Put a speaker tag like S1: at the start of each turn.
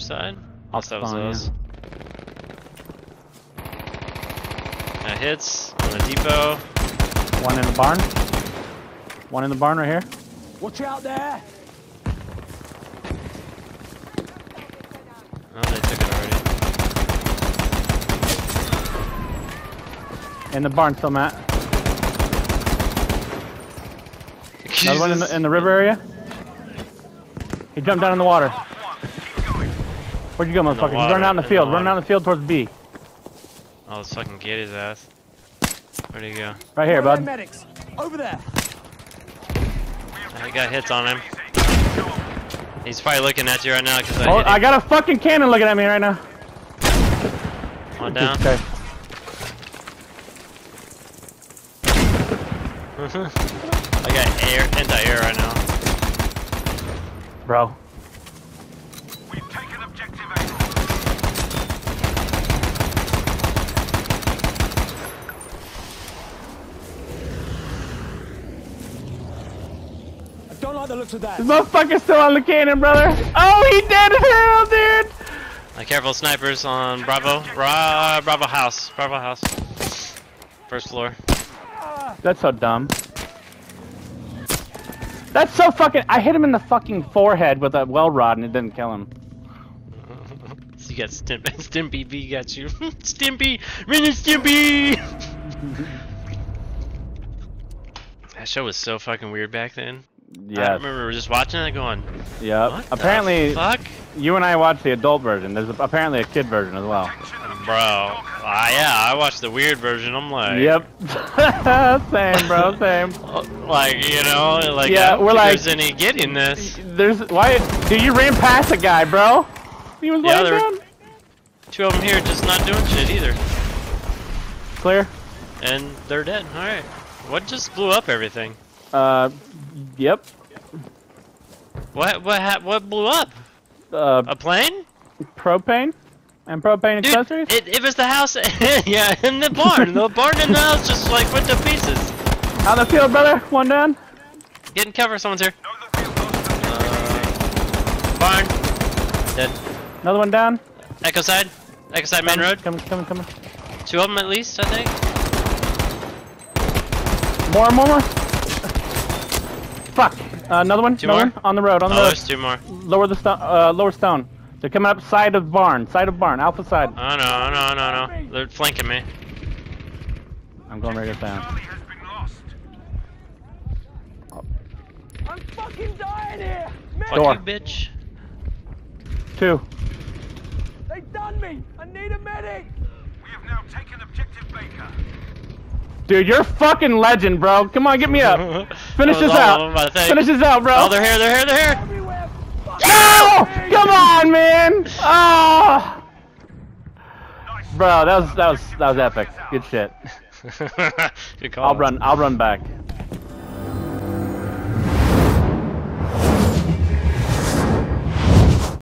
S1: Which side? Oh, that was
S2: spawn, yeah.
S1: That hits on the depot.
S2: One in the barn. One in the barn right here.
S3: Watch out there!
S1: Oh, they took it already.
S2: In the barn still, Matt. Another one in the, in the river area. He jumped down in the water. Where'd you go, motherfucker? He's running out in the
S1: in the
S2: field. running out in the field towards B.
S1: Oh, let's fucking get his ass. Where'd he go?
S2: Right here,
S3: Where
S2: bud.
S3: medics? Over there!
S1: I got hits on him. He's probably looking at you right now because I
S2: Oh, I got a fucking cannon looking at me right now.
S1: One down.
S2: Okay.
S1: I got air, anti-air right now.
S2: Bro.
S4: We've taken objective A.
S3: I don't like the looks of that.
S2: This motherfucker's still on the cannon, brother. Oh, he did hell, dude.
S1: Uh, careful snipers on Bravo. Bra Bravo house. Bravo house. First floor.
S2: That's so dumb. That's so fucking. I hit him in the fucking forehead with a Welrod and it didn't kill him.
S1: you got Stim Stimpy B got you. Stimpy! Ren and Stimpy! that show was so fucking weird back then. I
S2: Yes.
S1: remember just watching it going, the
S2: Apparently,
S1: fuck?
S2: you and I watched the adult version. There's apparently a kid version as well.
S1: Bro, ah, yeah, I watched the weird version. I'm like,
S2: Yep. same, bro. Same.
S1: like you know, like
S2: Yeah, we're like-
S1: there's any getting this.
S2: There's why? Dude, you ran past a guy, bro. He was
S1: Yeah,
S2: laying down.
S1: Two of them here just not doing shit either,
S2: Clear.
S1: and they're dead. All right, what just blew up everything?
S2: Uh, yep.
S1: What what ha what blew up?
S2: Uh,
S1: A plane?
S2: propane and propane
S1: Dude,
S2: accessories.
S1: it, it was the house, yeah, in the barn. the barn and the house just like went to pieces.
S2: On the field, brother. One down.
S1: Getting cover, someone's here.
S4: Know the field hostile.
S1: Barn. Dead.
S2: Another one down.
S1: Echo side. Echo side main road.
S2: Coming, coming, coming.
S1: Two of them at least, I think.
S2: More, more, more. Fuck. Uh, another one.
S1: Two
S2: another
S1: more?
S2: one on the road. On the
S1: Oh,
S2: road.
S1: there's two more.
S2: Lower the stone. Uh, lower stone. They're coming up side of barn. Side of barn. Alpha side.
S1: Oh no, oh, no, no, no. They're flanking me.
S2: I'm going right down.
S4: Charlie has been.
S3: I'm fucking dying here!
S1: Fuck
S2: Door.
S1: you, bitch.
S2: Two.
S3: They done me! I need a medic!
S4: We have now taken objective Baker.
S2: Dude, you're a fucking legend, bro. Come on, get me up. Finish this
S1: all of them, I
S2: out. Finish this out, bro.
S1: Oh, they're here, they're here, they're here.
S2: No! Come on, man. Oh. Bro, that was that was that was epic. Good shit.
S1: Good call.
S2: I'll run. I'll run back.